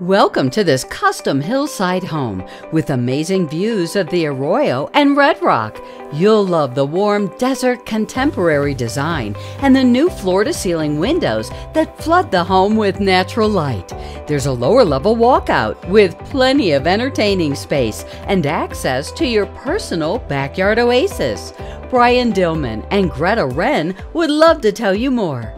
Welcome to this custom hillside home with amazing views of the Arroyo and Red Rock. You'll love the warm desert contemporary design and the new floor to ceiling windows that flood the home with natural light. There's a lower level walkout with plenty of entertaining space and access to your personal backyard oasis. Brian Dillman and Greta Wren would love to tell you more.